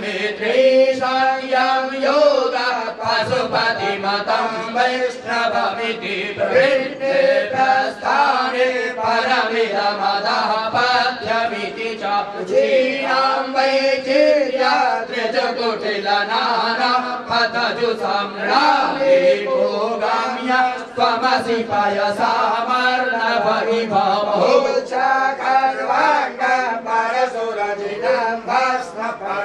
मे त्रीशायं योगा पशुपतिमतं वैष्णवमिति प्रवृत्ते प्रस्थाने परमिदमदः पथ्यमिति च क्षीणां वैचिर्या त्रिजकुटिलनाना पतजु सम्रामे भोगाम्य त्वमसि पयसामर्णभविभवोच्चकर्वाङ्गं परसुरजिनं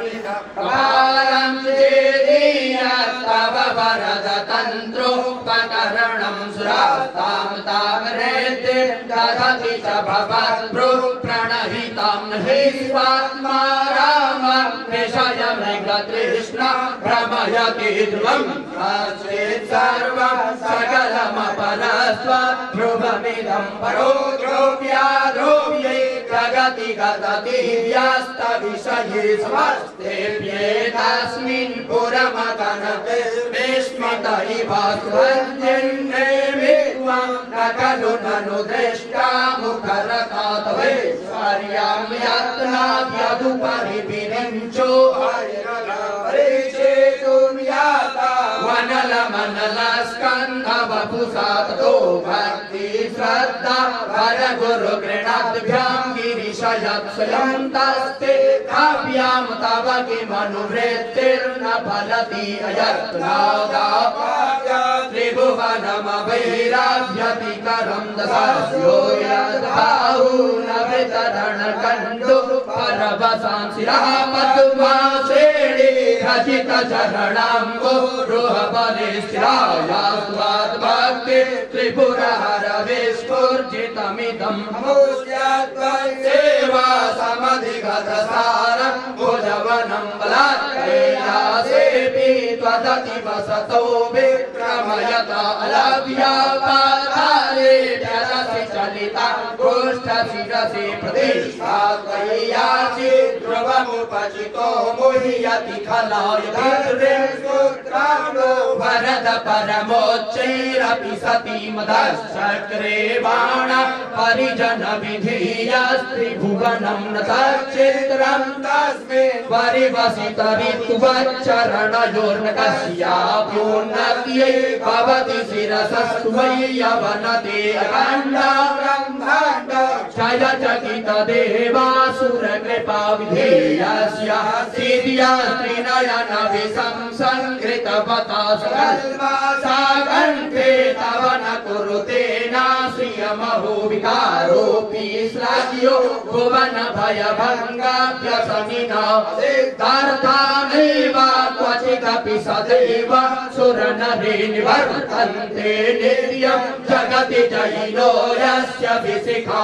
भस्मपरिणपालं चेदीयस्तव वरदतन्त्रोपकरणं सुरास्तां तां रेति दधति च भवद्भ्रो प्रणहितां हि स्वात्मा राम विषयमृगतृष्ण भ्रमयति ध्रुवम् अस्मिन् सर्वं सकलमपरस्वध्रुवमिदं परो द्रोव्या द्रोव्यै जगति गतति व्यस्तविषये समस्तेऽप्येतस्मिन् पुरमगनते इव सुरञ्जन्ये न खलु ननु दृष्टा मुखरकातवैश्वर्यां यत्नाभ्यदुपरिविरिञ्चो हरिचेतुं याता वनलमनलस्कन्धवपुसातो भक्ति श्रद्धा वरगुरु गृणाद्भ्यां काव्यामतावके किमनुवृत्तिर्न फलति अयत्नादा त्रिभुवनमभैराभ्यति करं दशस्यो यद्बाहु न वितरणकण्डो परवसांसिरः पद्मा श्रेणी रचित चरणाम्बो रोहबले स्थिराया स्वाद्भक्ति त्रिपुरहर विस्फूर्जितमिदं सेवा समधिगत सारं भुजवनं बलात्कैलासेऽपि त्वदति वसतो चलिता गोष्ठशिरसि ध्रुवमुपचितो मुह्यति खलाय धीर्यं परमोच्चैरपि सती मदश्चक्रे बाण परिजन विधीयस्त्रिभुवनं न तच्चित्रं तस्मिन् परिवसितरित्वच्चरणयोर्न कस्याप्योन्नत्यै भवति शिरसस्मै यवनते अखण्डा ब्रह्माण्ड क्षय चकित देवासुर कृपा विधेयस्य सीर्या त्रिनयन विषं संहृतवता श्लाघ्यो भुवन भय भयभङ्गाभ्यसमिना सिद्धार्थानैव क्वचिदपि सदैव सुरनरे निवर्तन्ते नित्यं जगति जयिनो यस्य विशिखा।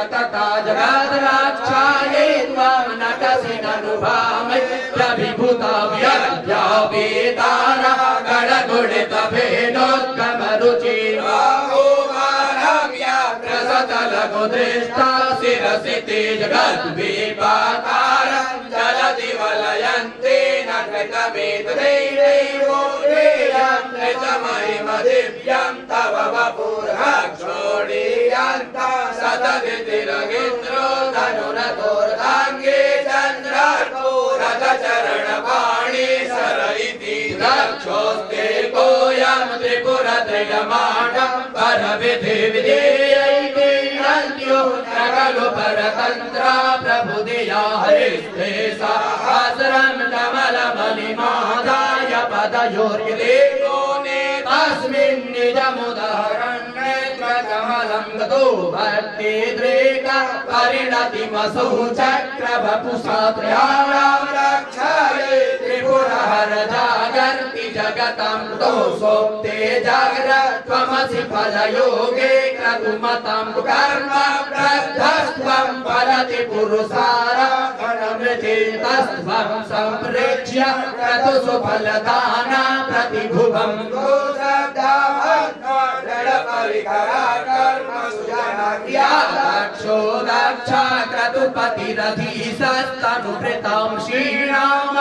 जटाता विततता जगद्राक्षायै त्वं नटसि ननुभामि प्रविभूता व्यव्यापेतार गणगुणित भेदोत्कमरुचि प्रसतल कुदृष्टा शिरसि ते जगद्विपातार जलति वलयन्ते न ैर महि म देव्यां तव वपुर्होणेया सतदितिरगेन्द्रो धनुरदोर्गाङ्गे चन्द्रोरथचरणवाणी सर इति कोयं त्रिपुर त्रयमाणं परवि परतन्त्रा प्रभुदिया हरिस्ते सहस्रं कमलमणिमादाय पदयोर्यदेवो नेता तस्मिन् निजमुदाहरण्येत्रकमलं गतो भक्तिद्रेक परिणतिमसौ चक्रवपुषात्रयाणां रक्षाये त्रिपुरहर जागर्ति जगतं सोप्ते जाग्रत्वमसि फलयोगे क्रतुमतं कर्म प्रद्धस्त्वं फलति पुरुषाराधनमृचेतस्त्वं सम्प्रेक्ष्य क्रतुषु फलदाना प्रतिभुवं दक्षो दक्षा क्रतुपतिरधीशस्तनुभृतां श्रीराम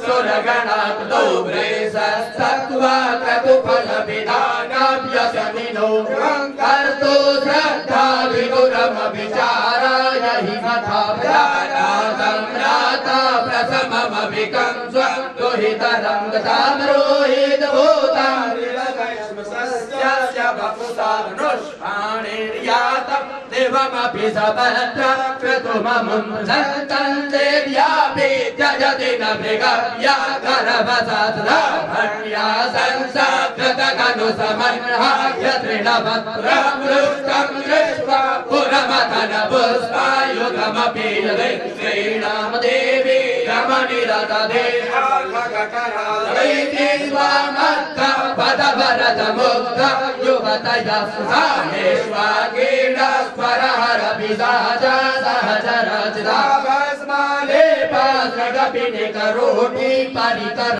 सुरगणाकृतो व्रेशस्तत्त्वा क्रतुफलविधानाभ्यसमिनो कर्तु श्रद्धा विगुरमविचाराय हि कथा राता प्रथममभिकं स्वदुहितरं गतां रोहित भूतां नुष्पाणिर्यातं देवमपि सपत्र क्रतुममुं सन्तं देव्यापि त्यजति न मृगव्या गर्भसद्रभण्या संसकृतकनु समन्हाय तृणभद्रमृष्टं दृष्ट्वा पुरमथन पुष्पायुधमपि श्रीणाम देवी रमणिरत देवामत्त पद भरत मुग्ध युवतया सुधानेष्वागीण स्वर हर पिशाचा सहचर भस्माले पात्रगपिनि करोति परिकर